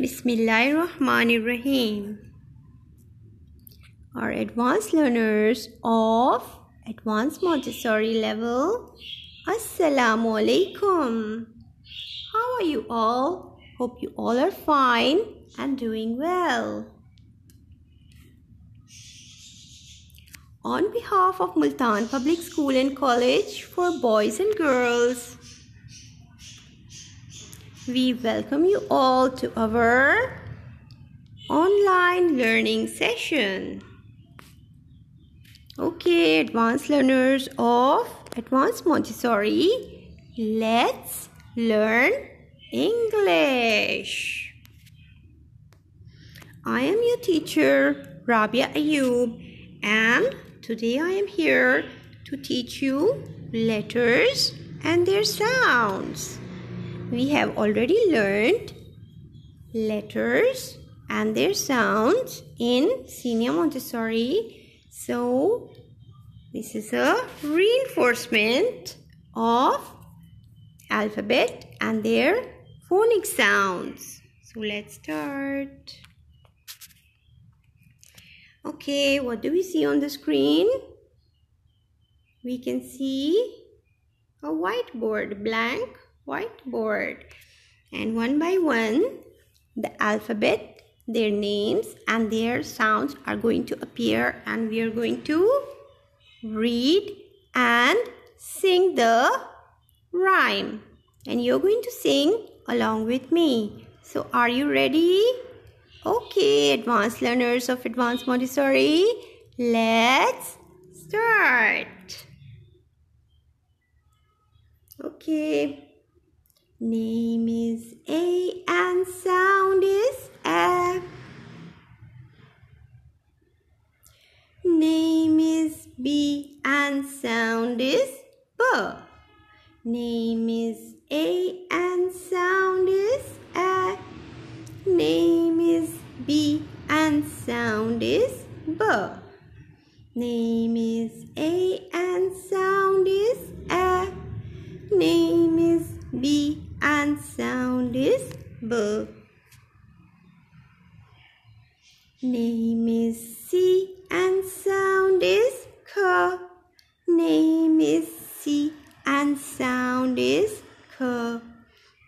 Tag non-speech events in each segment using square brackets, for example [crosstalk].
Bismillahirrahmanirrahim. Our advanced learners of advanced Montessori level, Assalamu alaikum. How are you all? Hope you all are fine and doing well. On behalf of Multan Public School and College for Boys and Girls, we welcome you all to our online learning session. Okay, advanced learners of Advanced Montessori, let's learn English. I am your teacher, Rabia Ayub, and today I am here to teach you letters and their sounds we have already learned letters and their sounds in Senior Montessori. So, this is a reinforcement of alphabet and their phonic sounds. So, let's start. Okay, what do we see on the screen? We can see a whiteboard, blank whiteboard. And one by one, the alphabet, their names and their sounds are going to appear and we are going to read and sing the rhyme. And you're going to sing along with me. So are you ready? Okay, advanced learners of Advanced Montessori, let's start. Okay. Name is A and sound is F. Name is B and sound is B. Name is A and sound is A. Name is B and sound is B. Name is A sound is B. Name is C and sound is K. Name is C and sound is K.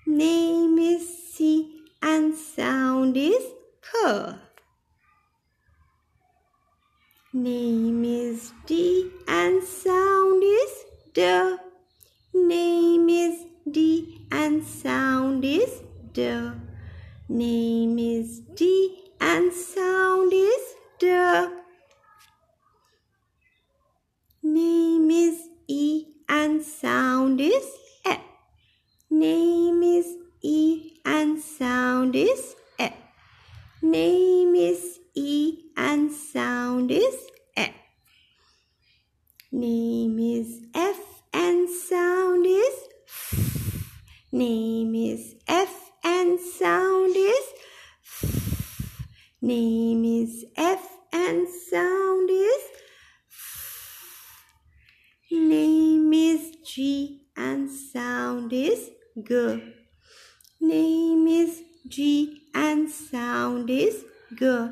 Name is C and sound is K. Name is D and sound is D. Name is D and sound is D. Name is D and sound is D. Name is E and sound is E. Name is E and sound is E. Name is E and sound is E. Name is F and sound is Name is F and sound is F. Name is F and sound is F. Name is G and sound is G. Name is G and sound is G.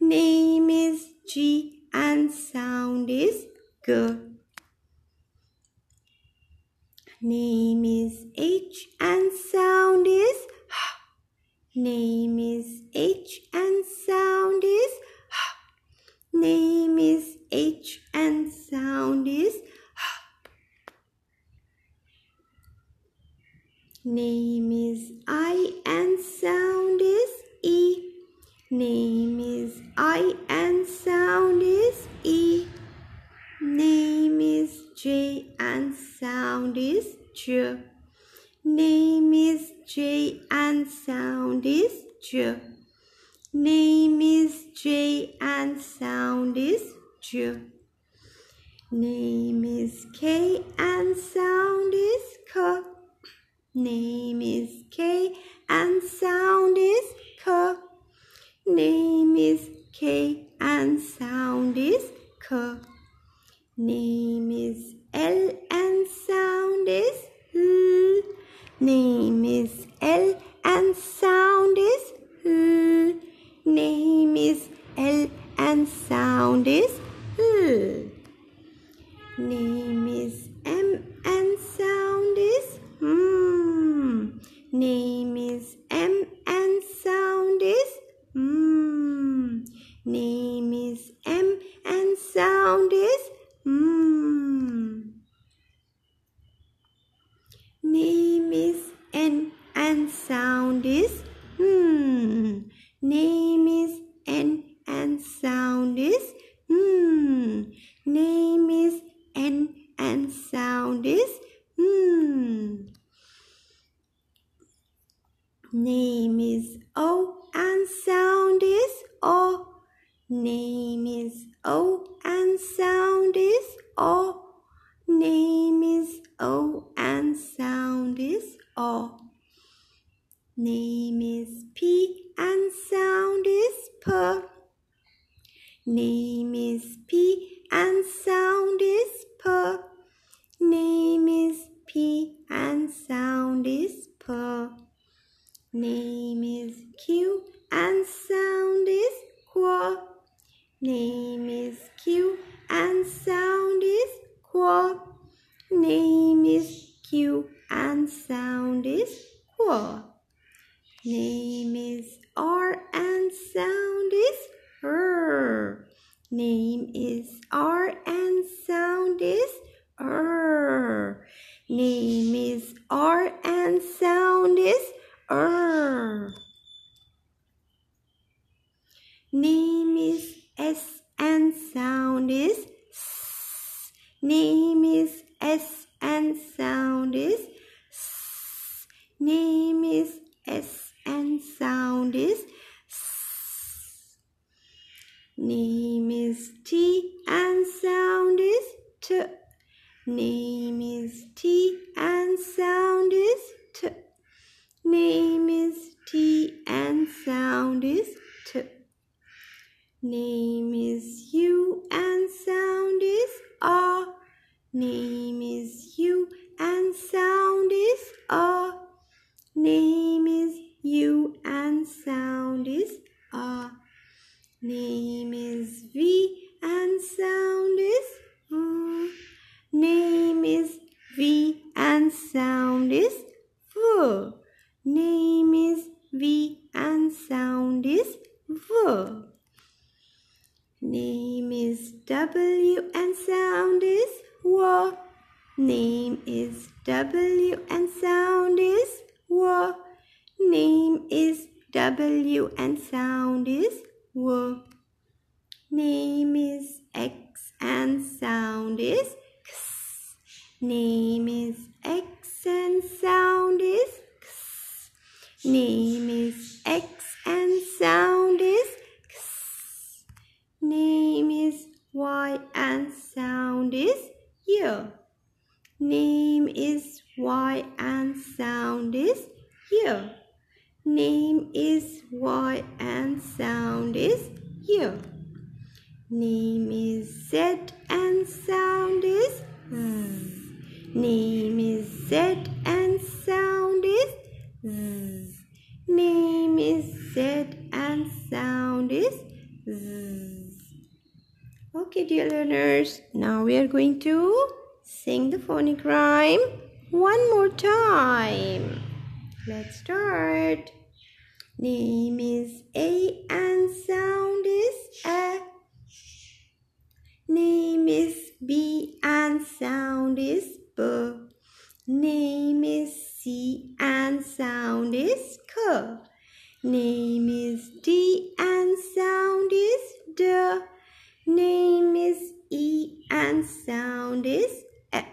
Name is G and sound is G. Name is H and sound is H. Name is H and sound is H. Name is H and sound is H. Name is I and sound is E. Name is I and sound is E. Name is J and sound is J. Name is J and sound is J. Name is J and sound is J. Name is K and sound. Name Name is O and sound is O. Name is O and sound Name is Q and sound is Qu. Name is Q and sound is Qu. Name is Q and sound is Qu. Name is R and sound is R. Name is R and sound is R. Name is R and sound is R. Name is S and sound is S. Name is S and sound is S. Name is S and sound is S. Name is T and sound is T. Name is T and sound is T. Name is T and sound is. Name is U and sound is A. Name is U and sound is A. Name is U and sound is ah. A. Name is V and sound is V. Name is V and sound is V. Name is V and sound is V. Name is W and sound is W. Name is W and sound is W. Name is W and sound is W. Name is X and sound is X. Name is X and sound is X. Name is X and sound is. Name is Y and sound is Y. Name is Y and sound is Y. Name is Y and sound is Y. Name is Z and sound is Z. Name is Z and sound is Z. Name is Z and sound is Z. Okay, dear learners, now we are going to sing the phonic rhyme one more time. Let's start. Name is A and sound is A. Name is B and sound is B. Name is C and sound is K. Name is D and sound is D. Name is E and sound is F.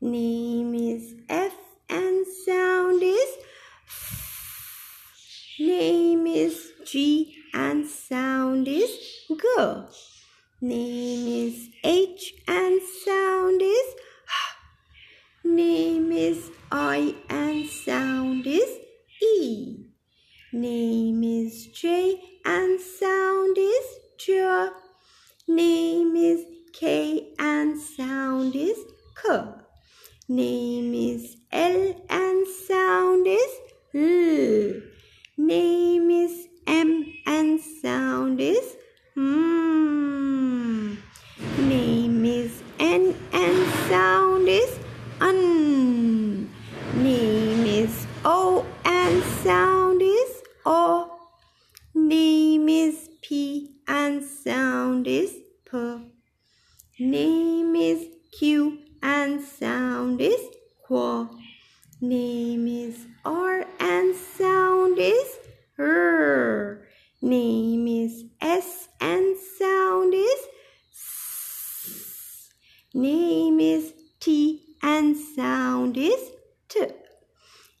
Name is F and sound is F. Name is G and sound is G. Name is H and sound is H. Name is I and sound is E. Name is J and sound is J. Name is K and sound is K. Name is L and sound is L. Name is M and sound is M. Name is N and sound is N. Name is O and sound is O. Name is P and sound is P. Name is Q and sound is Qu. Name is R and sound is R. Name is S and sound is S. Name is T and sound is T.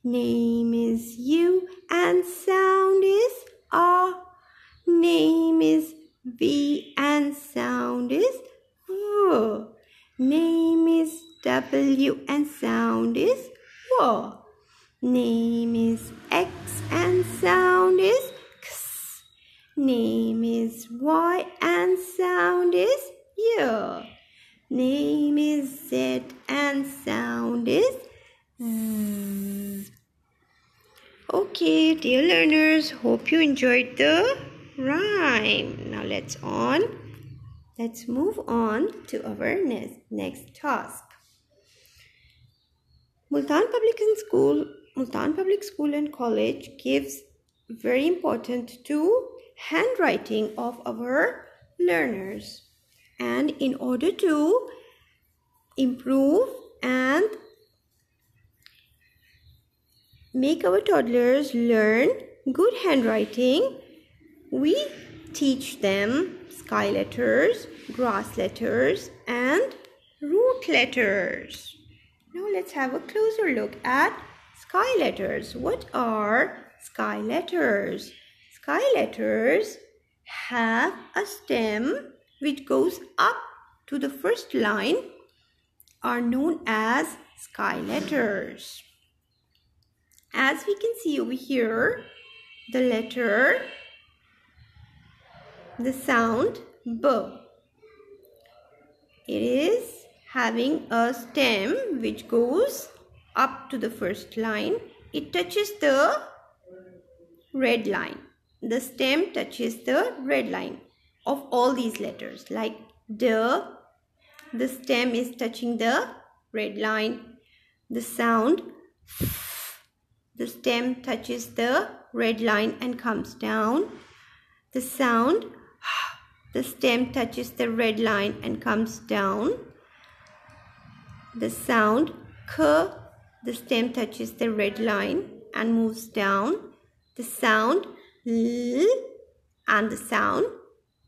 Name is U and sound is A. Name is V and sound is V. Name is W and sound is W. Name is X and sound is X. Name is Y and sound is Y. Name is Z and sound is Z. Okay, dear learners, hope you enjoyed the rhyme. Now let's on. Let's move on to our next, next task. Multan Public School, Multan Public School and College gives very important to handwriting of our learners. And in order to improve and make our toddlers learn good handwriting, we teach them sky letters, grass letters, and root letters. Now let's have a closer look at sky letters. What are sky letters? Sky letters have a stem which goes up to the first line are known as sky letters. As we can see over here, the letter, the sound B. It is having a stem which goes up to the first line. It touches the red line. The stem touches the red line of all these letters like the, the stem is touching the red line. The sound the stem touches the red line and comes down. The sound, the stem touches the red line and comes down. The sound, k, the stem touches the red line and moves down. The sound, l, and the sound,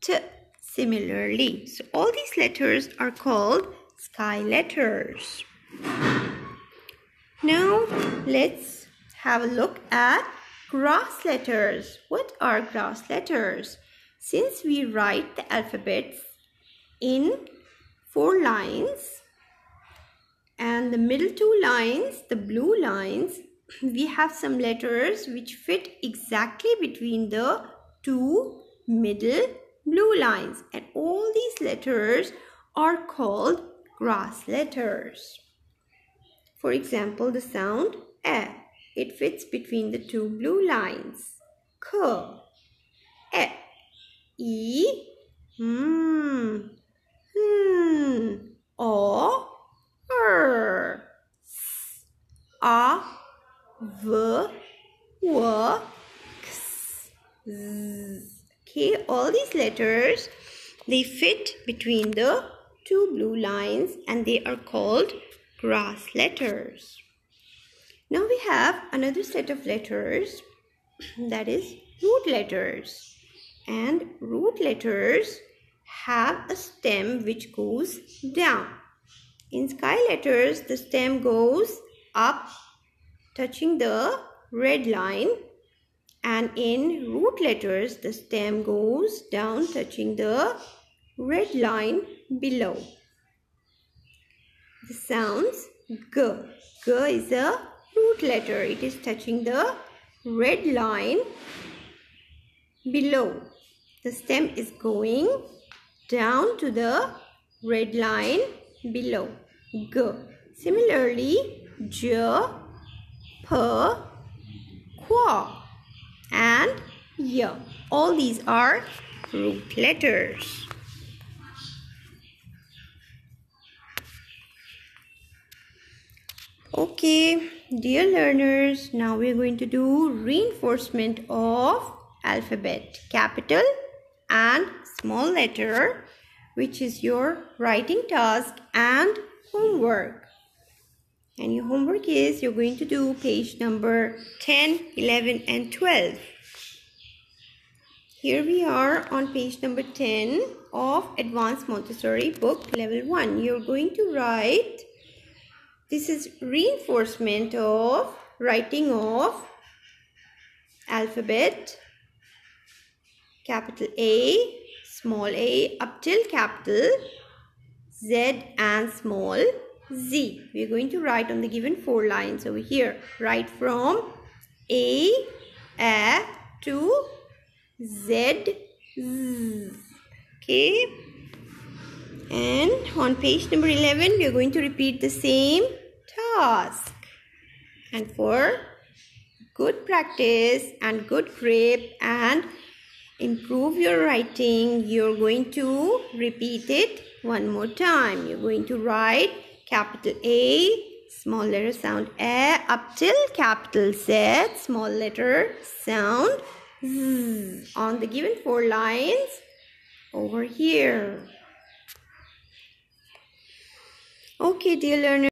t, similarly. So all these letters are called sky letters. Now let's have a look at grass letters. What are grass letters? Since we write the alphabets in four lines and the middle two lines, the blue lines, [clears throat] we have some letters which fit exactly between the two middle blue lines and all these letters are called grass letters. For example, the sound A. It fits between the two blue lines. K, E, E, hmm, hmm, R, S, A, V, W, X, Z. Okay, all these letters, they fit between the two blue lines and they are called grass letters. Now we have another set of letters that is root letters. And root letters have a stem which goes down. In sky letters, the stem goes up touching the red line and in root letters, the stem goes down touching the red line below. The sounds G. G is a root letter. It is touching the red line below. The stem is going down to the red line below. G. Similarly, J, P, Qu and Y. All these are root letters. Okay, dear learners, now we're going to do reinforcement of alphabet, capital and small letter, which is your writing task and homework. And your homework is you're going to do page number 10, 11 and 12. Here we are on page number 10 of Advanced Montessori book level 1. You're going to write, this is reinforcement of writing of alphabet, capital A, small a, up till capital Z and small z. We're going to write on the given four lines over here. Write from A, A to Z, Z. Okay. And on page number 11, we are going to repeat the same task. And for good practice and good grip and improve your writing, you're going to repeat it one more time. You're going to write capital A, small letter sound A up till capital Z, small letter sound Z on the given four lines over here. Okay, dear learners.